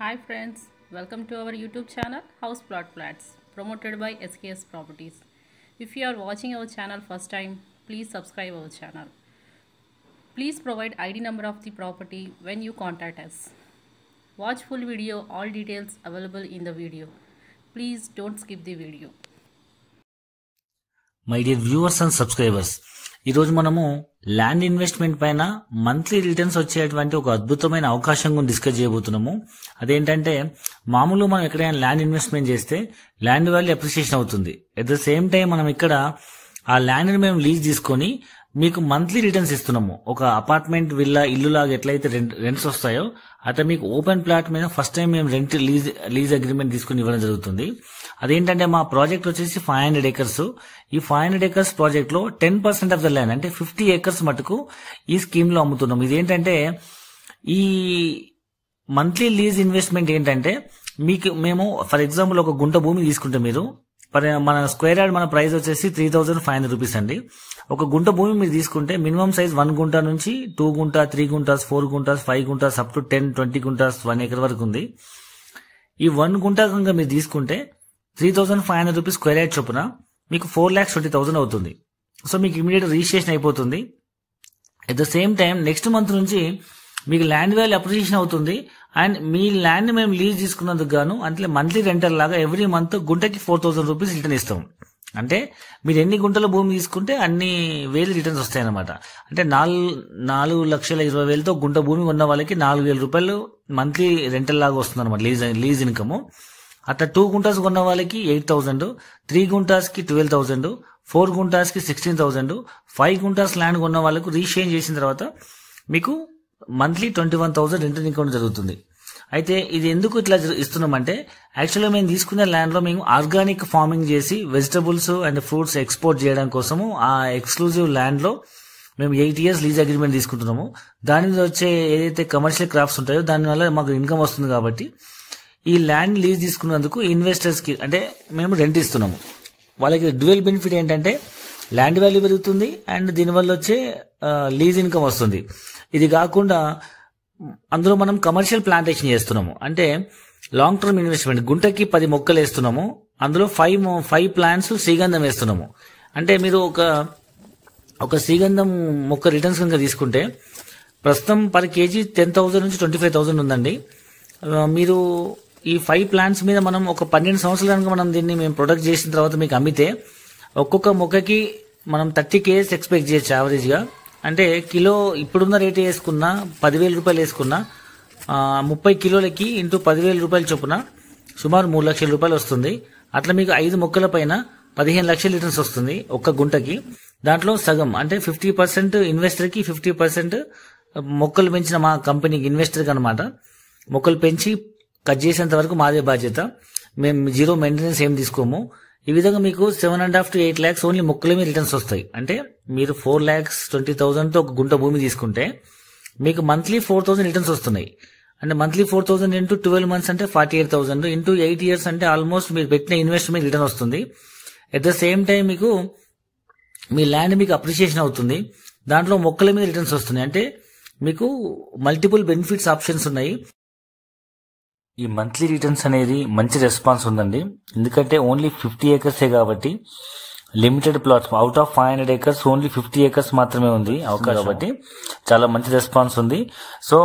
Hi friends, welcome to our YouTube channel House Plot Flats promoted by SKS Properties. If you are watching our channel first time, please subscribe our channel. Please provide ID number of the property when you contact us. Watch full video, all details available in the video. Please don't skip the video. My dear viewers and subscribers, ఈరోజు మనము land investment పైన monthly returns వచ్చేటువంటి ఒక అద్భుతమైన అవకాశం గురించి discuss చేయబోతున్నాము. అదేంటంటే మామూలు మనం ఎక్కడైనా ల్యాండ్ ఇన్వెస్ట్మెంట్ చేస్తే ల్యాండ్ వాల్యూ అప్రిసియేషన్ అవుతుంది. అట్ ద సేమ్ టైం మనం ఇక్కడ ఆ ల్యాండ్ని మేము లీజ్ తీసుకొని మీకు మంత్లీ రిటర్న్స్ ఇస్తున్నాము. ఒక అపార్ట్మెంట్ విల్లా ఇల్లు లాగా ఎట్లయితే రెంట్ రెంట్స్ వస్తాయో అట్లా మీకు ఓపెన్ ప్లాట్ మీద ఫస్ట్ టైం మేము రెంట్ లీజ్ లీజ్ అగ్రిమెంట్ తీసుకుని ఇవ్వడం జరుగుతుంది. అదేంటంటే మా ప్రాజెక్ట్ వచ్చేసి ఫైవ్ హండ్రెడ్ ఏకర్స్ ఈ ఫైవ్ హండ్రెడ్ ఏకర్స్ ప్రాజెక్ట్లో ten percent of the land అంటే ఫిఫ్టీ ఏకర్స్ మటుకు ఈ స్కీమ్లో అమ్ముతున్నాం. ఇదేంటంటే ఈ మంత్లీ లీజ్ ఇన్వెస్ట్మెంట్ ఏంటంటే మీకు మేము ఫర్ ఎగ్జాంపుల్ ఒక గుంట భూమి తీసుకుంటే మీరు పర్ మన స్క్వేర్ యార్డ్ మన ప్రైస్ వచ్చేసి three thousand five hundred rupees అండి. ఒక గుంట భూమి మీరు తీసుకుంటే మినిమం సైజ్ వన్ గుంట నుంచి టూ గుంట three guntas four guntas five guntas up to ten twenty guntas one acre వరకు ఉంది. ఈ వన్ గుంట కనుక మీరు తీసుకుంటే three thousand five hundred rupees square yard చొప్పున మీకు ఫోర్ ల్యాక్స్ ట్వంటీ థౌసండ్ అవుతుంది. సో మీకు ఇమీడియట్ రిజిస్ట్రేషన్ అయిపోతుంది. At the same time next month నుంచి మీకు ల్యాండ్ వాల్యూ అప్రిషియేషన్ అవుతుంది. అండ్ మీ ల్యాండ్ మేము లీజ్ తీసుకున్నందుకు గాను అంటే మంత్లీ రెంటల్ లాగా every month గుంటకి four thousand rupees return ఇస్తాం. అంటే మీరు ఎన్ని గుంటల భూమి తీసుకుంటే అన్ని వేలు రిటర్న్స్ వస్తాయన్నమాట. అంటే నాలుగు నాలుగు లక్షల ఇరవై వేలతో గుంట భూమి ఉన్న వాళ్ళకి నాలుగు వేల రూపాయలు మంత్లీ రెంటల్ లాగా వస్తుంది అనమాట లీజ్ లీజ్ ఇన్కమ్ అట్లా టూ గుంటాస్ కొన్న వాళ్ళకి ఎయిట్ థౌసండ్ త్రీ గుంటాస్కి ట్వెల్వ్ థౌసండ్ ఫోర్ గుంటాస్కి sixteen thousand five guntas land కొన్న వాళ్ళకు రీషేంజ్ చేసిన తర్వాత మీకు monthly twenty one thousand rent income జరుగుతుంది. అయితే ఇది ఎందుకు ఇట్లా ఇస్తున్నామంటే యాక్చువల్గా మేము తీసుకునే ల్యాండ్లో మేము ఆర్గానిక్ ఫార్మింగ్ చేసి వెజిటబుల్స్ అండ్ ఫ్రూట్స్ ఎక్స్పోర్ట్ చేయడం కోసము ఆ ఎక్స్క్లూజివ్ ల్యాండ్లో మేము ఎయిట్ ఇయర్స్ లీజ్ అగ్రిమెంట్ తీసుకుంటున్నాము. దాని మీద వచ్చే ఏదైతే కమర్షియల్ క్రాప్స్ ఉంటాయో దానివల్ల మాకు ఇన్కమ్ వస్తుంది కాబట్టి ఈ ల్యాండ్ లీజ్ తీసుకున్నందుకు ఇన్వెస్టర్స్కి అంటే మేము రెంట్ ఇస్తున్నాము. వాళ్ళకి డ్యూయల్ బెనిఫిట్ ఏంటంటే ల్యాండ్ వాల్యూ పెరుగుతుంది అండ్ దీనివల్ల వచ్చే లీజ్ ఇన్కమ్ వస్తుంది. ఇది కాకుండా అందులో మనం కమర్షియల్ ప్లాంటేషన్ చేస్తున్నాము. అంటే లాంగ్ టర్మ్ ఇన్వెస్ట్మెంట్ గుంటకి పది మొక్కలు వేస్తున్నాము. అందులో ఫైవ్ ఫైవ్ ప్లాంట్స్ శ్రీగంధం వేస్తున్నాము. అంటే మీరు ఒక ఒక శ్రీగంధం మొక్క రిటర్న్స్ కనుక తీసుకుంటే ప్రస్తుతం పర్ కేజీ టెన్ థౌజండ్ నుంచి ట్వంటీ ఫైవ్ థౌజండ్ ఉందండి మీరు ఈ ఫైవ్ ప్లాంట్స్ మీద మనం ఒక పన్నెండు సంవత్సరాలు కనుక మనం దీన్ని మేము ప్రొడక్ట్ చేసిన తర్వాత మీకు అమ్మితే ఒక్కొక్క మొక్కకి మనం థర్టీ కేజెస్ ఎక్స్పెక్ట్ చేయొచ్చు యావరేజ్గా అంటే కిలో ఇప్పుడున్న రేట్ వేసుకున్నా పదివేల రూపాయలు వేసుకున్నా ముప్పై కిలోలకి ఇంటూ పదివేల రూపాయల చొప్పున సుమారు మూడు లక్షల రూపాయలు వస్తుంది. అట్లా మీకు ఐదు మొక్కల పైన పదిహేను లక్షల రిటర్న్స్ వస్తుంది ఒక్క గుంటకి. దాంట్లో సగం అంటే ఫిఫ్టీ పర్సెంట్ ఇన్వెస్టర్కి ఫిఫ్టీ పర్సెంట్ మొక్కలు పెంచిన మా కంపెనీకి ఇన్వెస్టర్కి అనమాట మొక్కలు పెంచి కట్ చేసేంత వరకు మాదే బాధ్యత. మేము జీరో మెయింటెనెన్స్ ఏం తీసుకోము. ఈ విధంగా మీకు seven and half to eight lakhs only మొక్కల రిటర్న్స్ వస్తాయి. అంటే మీరు ఫోర్ ల్యాక్స్ ట్వంటీ థౌసండ్తో ఒక గుంట భూమి తీసుకుంటే మీకు మంత్లీ ఫోర్ థౌసండ్ రిటర్న్స్ వస్తున్నాయి. అంటే monthly four thousand into twelve months అంటే forty eight thousand into eight years అంటే ఆల్మోస్ట్ మీరు పెట్టిన ఇన్వెస్ట్మెంట్ రిటర్న్ వస్తుంది. అట్ ద సేమ్ టైం మీకు మీ ల్యాండ్ మీకు అప్రిషియేషన్ అవుతుంది. దాంట్లో మొక్కల మీద రిటర్న్స్ వస్తున్నాయి. అంటే మీకు మల్టిపుల్ బెనిఫిట్స్ ఆప్షన్స్ ఉన్నాయి. ఈ మంత్లీ రిటర్న్స్ అనేది మంచి రెస్పాన్స్ ఉందండి. ఎందుకంటే ఓన్లీ ఫిఫ్టీ ఏకర్సే కాబట్టి limited plots out of five hundred acres only fifty acres మాత్రమే ఉంది అవకాశం. కాబట్టి చాలా మంచి రెస్పాన్స్ ఉంది. సో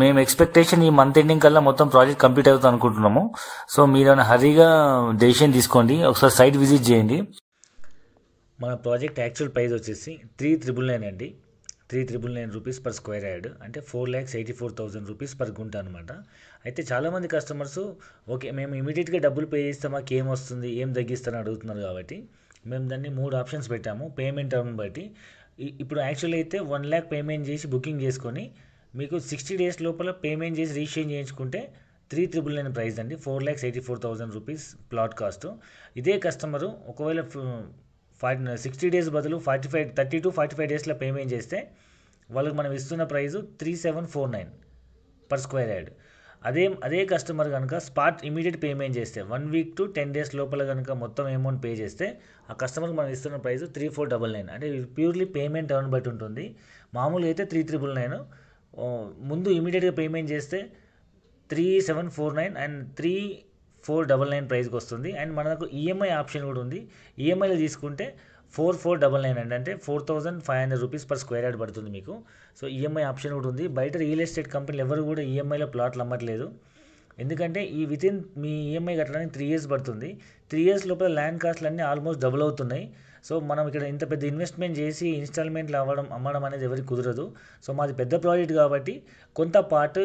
మేము ఎక్స్పెక్టేషన్ ఈ మంత్ ఎండింగ్ కల్లా మొత్తం ప్రాజెక్ట్ కంప్లీట్ అవుతుంది అనుకుంటున్నాము. సో మీరు హరీగా డెసిషన్ తీసుకోండి. ఒకసారి సైట్ విజిట్ చేయండి. మన ప్రాజెక్ట్ యాక్చువల్ ప్రైస్ వచ్చేసి త్రీ త్రిబుల్ నైన్ అండి. Three triple nine rupees per square yard అంటే four lakhs eighty four thousand rupees per గుంట అనమాట అయితే చాలామంది కస్టమర్స్ ఓకే మేము ఇమీడియట్గా డబ్బులు పే చేస్తే మాకు ఏం వస్తుంది ఏం తగ్గిస్తారని అడుగుతున్నారు కాబట్టి మేము దాన్ని మూడు ఆప్షన్స్ పెట్టాము. పేమెంట్ టర్మ్ బట్టి. ఇప్పుడు యాక్చువల్లీ అయితే వన్ ల్యాక్ పేమెంట్ చేసి బుకింగ్ చేసుకొని మీకు సిక్స్టీ డేస్ లోపల పేమెంట్ చేసి రిజిస్ట్రేషన్ చేయించుకుంటే త్రీ త్రిబుల్ నైన్ ప్రైస్ అండి. Four lakhs eighty four thousand rupees plot cost. ఇదే కస్టమరు ఒకవేళ ఫార్టీ సిక్స్టీ డేస్ బదులు forty five thirty to forty five డేస్లో పేమెంట్ చేస్తే వాళ్ళకి మనం ఇస్తున్న price three seven four nine per square yard. అదే అదే కస్టమర్ కనుక స్పాట్ ఇమీడియట్ పేమెంట్ చేస్తే one week to ten days లోపల కనుక మొత్తం అమౌంట్ పే చేస్తే ఆ కస్టమర్ మనం ఇస్తున్న price three four double nine. అంటే ప్యూర్లీ పేమెంట్ టర్న్ బట్టి ఉంటుంది. మామూలుగా అయితే త్రీ త్రిబుల్ నైన్. ముందు ఇమీడియట్గా పేమెంట్ చేస్తే three seven four nine and three four double nine ప్రైస్కి వస్తుంది. అండ్ మనకు ఈఎంఐ ఆప్షన్ కూడా ఉంది. ఈఎంఐలో తీసుకుంటే ఫోర్ ఫోర్ డబల్ నైన్ అండి. అంటే four thousand five hundred rupees per square yard పడుతుంది మీకు. సో ఈఎంఐ ఆప్షన్ కూడా ఉంది. బయట రియల్ ఎస్టేట్ కంపెనీలు ఎవరు కూడా ఈఎంఐలో ప్లాట్లు అమ్మట్లేదు. ఎందుకంటే ఈ వితిన్ మీ ఈఎంఐ కట్టడానికి త్రీ ఇయర్స్ పడుతుంది. త్రీ ఇయర్స్ లోపల ల్యాండ్ కాస్ట్లు అన్నీ ఆల్మోస్ట్ డబుల్ అవుతున్నాయి. సో మనం ఇక్కడ ఇంత పెద్ద ఇన్వెస్ట్మెంట్ చేసి ఇన్స్టాల్మెంట్లు అవ్వడం అమ్మడం అనేది ఎవరికి కుదరదు. సో మాది పెద్ద ప్రాజెక్ట్ కాబట్టి కొంత పార్ట్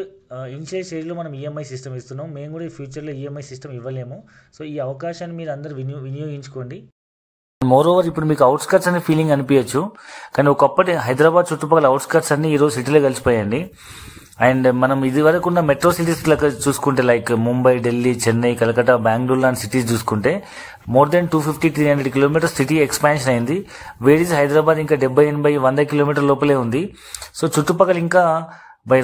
ఇన్షియల్ స్టేజ్లో మనం ఈఎంఐ సిస్టమ్ ఇస్తున్నాం. మేము కూడా ఈ ఫ్యూచర్లో ఈఎంఐ సిస్టమ్ ఇవ్వలేము. సో ఈ అవకాశాన్ని మీరు అందరూ వినియో వినియోగించుకోండి. మోర్ ఓవర్ ఇప్పుడు మీకు అవుట్స్కట్స్ అనే ఫీలింగ్ అనిపించచ్చు. కానీ ఒకప్పటి హైదరాబాద్ చుట్టుపక్కల అవుట్స్కట్స్ అన్ని ఈరోజు సిటీలో కలిసిపోయాయండి. అండ్ మనం ఇది వరకు ఉన్న మెట్రో సిటీస్ చూసుకుంటే లైక్ ముంబై ఢిల్లీ చెన్నై కలకత్తా బెంగళూరు లాంటి సిటీస్ చూసుకుంటే more than two fifty three hundred kilometres city expansion అయింది. వేడిస్ హైదరాబాద్ ఇంకా డెబ్బై ఎనభై వంద కిలోమీటర్ లోపలే ఉంది. సో చుట్టుపక్కల ఇంకా బై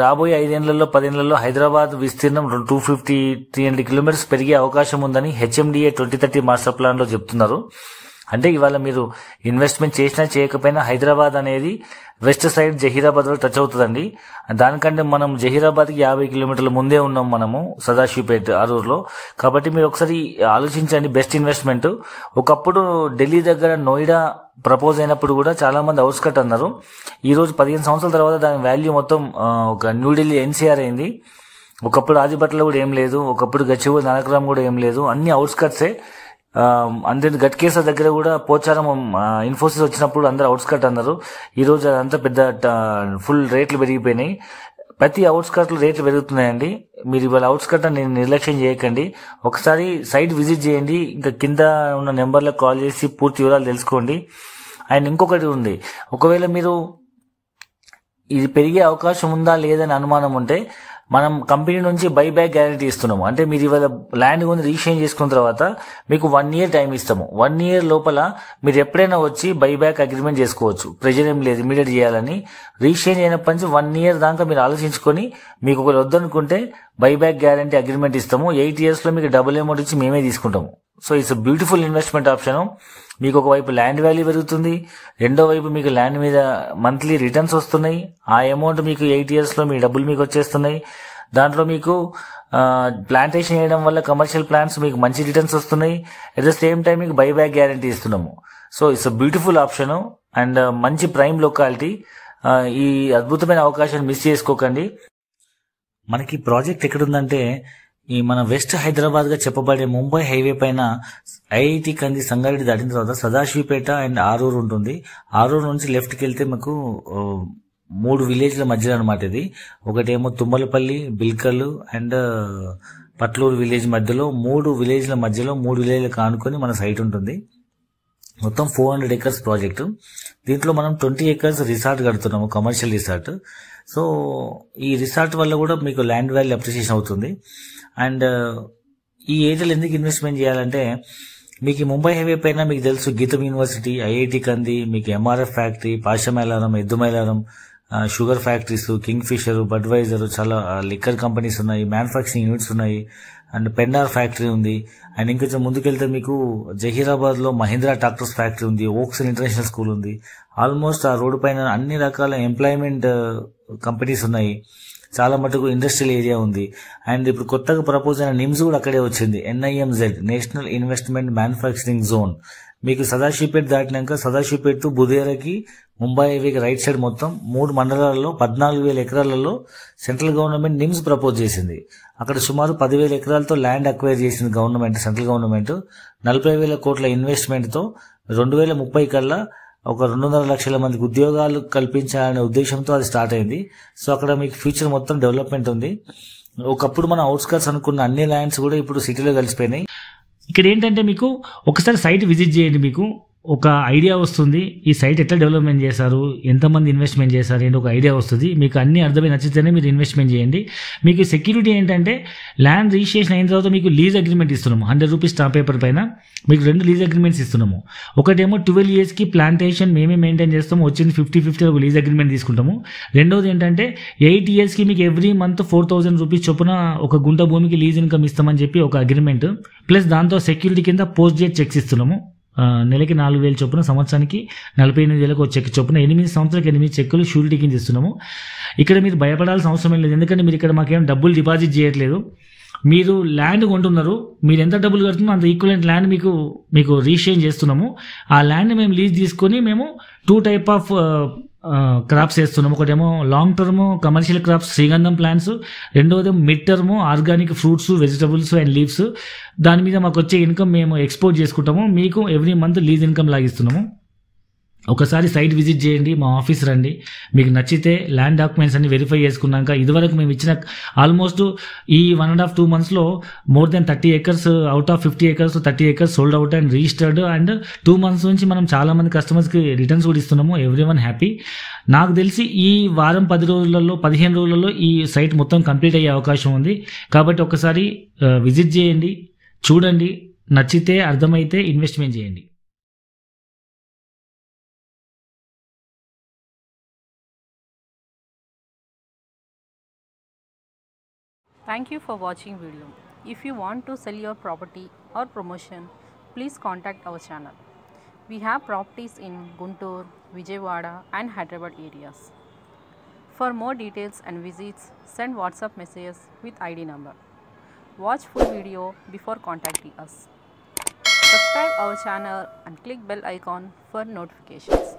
రాబోయే ఐదేళ్ళలో పదేళ్ళలో హైదరాబాద్ విస్తీర్ణం two fifty three hundred kilometres పెరిగే అవకాశం ఉందని హెచ్ఎండిఏ ట్వంటీ థర్టీ మాస్టర్ ప్లాన్లో చెప్తున్నారు. అంటే ఇవాళ మీరు ఇన్వెస్ట్మెంట్ చేసినా చేయకపోయినా హైదరాబాద్ అనేది వెస్ట్ సైడ్ జహీరాబాద్ వరకు టచ్ అవుతుందండి. దానికంటే మనం జహీరాబాద్కి యాభై కిలోమీటర్ల ముందే ఉన్నాం మనము సదాశివపేట ఆరూరులో. కాబట్టి మీరు ఒకసారి ఆలోచించండి బెస్ట్ ఇన్వెస్ట్మెంట్ ఒకప్పుడు ఢిల్లీ దగ్గర నోయిడా ప్రపోజ్ అయినప్పుడు కూడా చాలా మంది అవుట్స్కట్ అన్నారు. ఈరోజు పదిహేను సంవత్సరాల తర్వాత దాని వాల్యూ మొత్తం ఒక న్యూఢిల్లీ ఎన్సీఆర్ అయింది. ఒకప్పుడు రాజభట్లో కూడా ఏం లేదు ఒకప్పుడు గచ్చిబౌలి నానక్రామ్ కూడా ఏం లేదు అన్ని అవుట్స్కట్సే అంతే గట్కేసర్ దగ్గర కూడా పోచారం ఇన్ఫోసిస్ వచ్చినప్పుడు అందరు అవుట్స్కట్ అన్నారు. ఈ రోజు అదంతా పెద్ద ఫుల్ రేట్లు పెరిగిపోయినాయి. ప్రతి అవుట్స్కట్లో రేట్లు పెరుగుతున్నాయండి. మీరు ఇవాళ అవుట్స్కట్ నేను నిర్లక్ష్యం చేయకండి. ఒకసారి సైట్ విజిట్ చేయండి. ఇంకా కింద ఉన్న నెంబర్లకు కాల్ చేసి పూర్తి వివరాలు తెలుసుకోండి. అండ్ ఇంకొకటి ఉంది. ఒకవేళ మీరు ఇది పెరిగే అవకాశం ఉందా లేదని అనుమానం ఉంటే మనం కంపెనీ నుంచి బై బ్యాక్ గ్యారంటీ ఇస్తున్నాము. అంటే మీరు ఇవాళ ల్యాండ్ కొని రీషేంజ్ చేసుకున్న తర్వాత మీకు వన్ ఇయర్ టైం ఇస్తాము. వన్ ఇయర్ లోపల మీరు ఎప్పుడైనా వచ్చి బై బ్యాక్ అగ్రిమెంట్ చేసుకోవచ్చు. ప్రెజర్ ఏం లేదు ఇమీడియట్ చేయాలని. రీషేంజ్ అయినప్పటి నుంచి వన్ ఇయర్ దాకా మీరు ఆలోచించుకొని మీకు ఒకరు వద్దనుకుంటే బై బ్యాక్ గ్యారంటీ అగ్రిమెంట్ ఇస్తాము. ఎయిట్ ఇయర్స్లో మీకు డబుల్ అమౌంట్ ఇచ్చి మేమే తీసుకుంటాము. So it's beautiful investment option మీకు ఒకవైపు ల్యాండ్ వాల్యూ పెరుగుతుంది. రెండో వైపు మీకు ల్యాండ్ మీద మంత్లీ రిటర్న్స్ వస్తున్నాయి. ఆ అమౌంట్ మీకు ఎయిట్ ఇయర్స్లో మీ డబ్బులు మీకు వచ్చేస్తున్నాయి. దాంట్లో మీకు ప్లాంటేషన్ చేయడం వల్ల కమర్షియల్ ప్లాన్స్ మీకు మంచి రిటర్న్స్ వస్తున్నాయి. అట్ ద సేమ్ టైం మీకు బైబ్యాక్ గ్యారంటీ ఇస్తున్నాము. So it's beautiful option and మంచి ప్రైమ్ లొకాలిటీ ఈ అద్భుతమైన అవకాశాన్ని మిస్ చేసుకోకండి. మనకి ప్రాజెక్ట్ ఎక్కడుందంటే ఈ మన వెస్ట్ హైదరాబాద్గా చెప్పబడే ముంబై హైవే పైన ఐఐటి కంది సంగారెడ్డి దాటిన తర్వాత సదాశివపేట అండ్ ఆరూరు ఉంటుంది. ఆరూరు నుంచి లెఫ్ట్కి వెళ్తే మీకు మూడు విలేజ్ల మధ్యలో అనమాట ఇది. ఒకటేమో తుమ్మలపల్లి బిల్కల్ అండ్ పట్లూరు విలేజ్ మధ్యలో మూడు విలేజ్ల మధ్యలో మూడు విలేజ్లకు ఆనుకొని మన సైట్ ఉంటుంది. మొత్తం ఫోర్ హండ్రెడ్ ఎకర్స్ ప్రాజెక్టు దీంట్లో మనం ట్వంటీ ఎకర్స్ రిసార్ట్ కడుతున్నాము కమర్షియల్ రిసార్ట్ సో ఈ రిసార్ట్ వల్ల కూడా మీకు ల్యాండ్ వాల్యూ అప్రిసియేషన్ అవుతుంది. అండ్ ఈ ఏరియాలో ఎందుకు ఇన్వెస్ట్మెంట్ చేయాలంటే మీకు ముంబై హైవే పైన మీకు తెలుసు గీతం యూనివర్సిటీ ఐఐటి కంది మీకు MRF factory Pashamylaram Eddumylaram sugar factories Kingfisher Budweiser చాలా లిక్కర్ కంపెనీస్ ఉన్నాయి మ్యానుఫ్యాక్చరింగ్ యూనిట్స్ ఉన్నాయి అండ్ పెండార్ ఫ్యాక్టరీ ఉంది అండ్ ఇంకొంచెం ముందుకెళ్తే మీకు జహీరాబాద్లో మహీంద్రా ట్రాక్టర్స్ ఫ్యాక్టరీ ఉంది ఓక్సన్ ఇంటర్నేషనల్ స్కూల్ ఉంది ఆల్మోస్ట్ ఆ రోడ్డు పైన అన్ని రకాల ఎంప్లాయ్మెంట్ కంపెనీస్ ఉన్నాయి చాలా మటుకు ఇండస్ట్రియల్ ఏరియా ఉంది. అండ్ ఇప్పుడు కొత్తగా ప్రపోజ్ అయిన నిమ్స్ కూడా అక్కడే వచ్చింది. NIMZ national investment manufacturing zone మీకు సదాశివపేట దాటినాక సదాశివపేట టు బుధేరకి ముంబై హైవేకి రైట్ సైడ్ మొత్తం మూడు మండలాల్లో పద్నాలుగు వేల ఎకరాలలో సెంట్రల్ గవర్నమెంట్ నిమ్స్ ప్రపోజ్ చేసింది. అక్కడ సుమారు పదివేల ఎకరాలతో ల్యాండ్ అక్వైర్ చేసింది గవర్నమెంట్ సెంట్రల్ గవర్నమెంట్. నలభై వేల కోట్ల ఇన్వెస్ట్మెంట్తో రెండు వేల ముప్పై కల్లా ఒక రెండున్నర లక్షల మందికి ఉద్యోగాలు కల్పించాలనే ఉద్దేశంతో అది స్టార్ట్ అయింది. సో అక్కడ మీకు ఫ్యూచర్ మొత్తం డెవలప్మెంట్ ఉంది. ఒకప్పుడు మన అవుట్స్కట్స్ అనుకున్న అన్ని ల్యాండ్స్ కూడా ఇప్పుడు సిటీలో కలిసిపోయినాయి. ఇక్కడ ఏంటంటే మీకు ఒకసారి సైట్ విజిట్ చేయండి మీకు. ఒక ఐడియా వస్తుంది ఈ సైట్ ఎట్లా డెవలప్మెంట్ చేశారు ఎంతమంది ఇన్వెస్ట్మెంట్ చేశారు ఏంటి ఒక ఐడియా వస్తుంది. మీకు అన్ని అర్థమై నచ్చితేనే మీరు ఇన్వెస్ట్మెంట్ చేయండి. మీకు సెక్యూరిటీ ఏంటంటే ల్యాండ్ రిజిస్ట్రేషన్ అయిన తర్వాత మీకు లీజ్ అగ్రిమెంట్ ఇస్తున్నాము హండ్రెడ్ రూపీస్ స్టాంప్ పేపర్ పైన మీకు రెండు లీజ్ అగ్రిమెంట్స్ ఇస్తున్నాము. ఒకటేమో ట్వెల్వ్ ఇయర్స్కి ప్లాంటేషన్ మేమే మెయింటైన్ చేస్తాము వచ్చింది ఫిఫ్టీ ఫిఫ్టీ ఒక లీజ్ అగ్రిమెంట్ తీసుకుంటాము. రెండోది ఏంటంటే ఎయిట్ ఇయర్స్కి మీకు every month four thousand rupees చొప్పున ఒక గుంట భూమికి లీజ్ ఇన్కమ్ ఇస్తామని చెప్పి ఒక అగ్రిమెంట్ ప్లస్ దాంతో సెక్యూరిటీ కింద పోస్ట్ డేట్ చెక్స్ ఇస్తున్నాము. నెలకి నాలుగు వేలు చొప్పున సంవత్సరానికి నలభై ఎనిమిది వేలకు ఒక చెక్ చొప్పున ఎనిమిది సంవత్సరాలకు ఎనిమిది చెక్కులు షూరిటీ కింద ఇస్తున్నాము. ఇక్కడ మీరు భయపడాల్సిన అవసరం ఏం లేదు. ఎందుకంటే మీరు ఇక్కడ మాకేం డబ్బులు డిపాజిట్ చేయట్లేదు. మీరు ల్యాండ్ కొంటున్నారు. మీరు ఎంత డబ్బులు కడుతున్నారో అంత ఈక్వలెంట్ ల్యాండ్ మీకు మీకు రీషేంజ్ చేస్తున్నాము. ఆ ల్యాండ్ మేము లీజ్ తీసుకొని మేము టూ టైప్ ఆఫ్ క్రాప్స్ వేస్తున్నాము ఒకటేమో లాంగ్ టర్మ్ కమర్షియల్ క్రాప్స్ శ్రీగంధం ప్లాంట్స్ రెండవది mid term organic fruits vegetables and leaves దాని మీద మాకు వచ్చే ఇన్కమ్ మేము ఎక్స్పోర్ట్ చేసుకుంటాము. మీకు ఎవ్రీ మంత్ లీజ్ ఇన్కమ్ లాగిస్తున్నాము. ఒకసారి సైట్ విజిట్ చేయండి మా ఆఫీస్ రండి. మీకు నచ్చితే ల్యాండ్ డాక్యుమెంట్స్ అన్ని వెరిఫై చేసుకున్నాక ఇదివరకు మేము ఇచ్చిన ఆల్మోస్ట్ ఈ వన్ అండ్ హాఫ్ టూ మంత్స్లో more than thirty acres out of fifty acres thirty acres sold out and registered. And two months నుంచి మనం చాలా మంది కస్టమర్స్కి రిటర్న్స్ కూడా ఇస్తున్నాము. ఎవ్రీ వన్ హ్యాపీ నాకు తెలిసి ఈ వారం పది రోజులలో పదిహేను రోజులలో ఈ సైట్ మొత్తం కంప్లీట్ అయ్యే అవకాశం ఉంది. కాబట్టి ఒకసారి విజిట్ చేయండి చూడండి. నచ్చితే అర్థమైతే ఇన్వెస్ట్మెంట్ చేయండి. Thank you for watching video. If you want to sell your property or promotion, please contact our channel. We have properties in Guntur, Vijayawada and Hyderabad areas. For more details and visits, send WhatsApp messages with ID number. Watch full video before contacting us. Subscribe our channel and click bell icon for notifications.